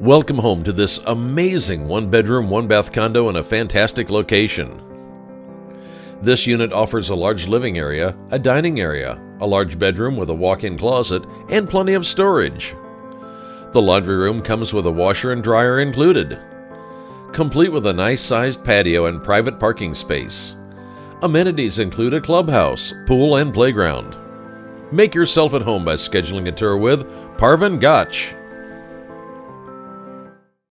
Welcome home to this amazing one bedroom, one bath condo in a fantastic location. This unit offers a large living area, a dining area, a large bedroom with a walk in closet, and plenty of storage. The laundry room comes with a washer and dryer included, complete with a nice sized patio and private parking space. Amenities include a clubhouse, pool, and playground. Make yourself at home by scheduling a tour with Parvin Gottsch.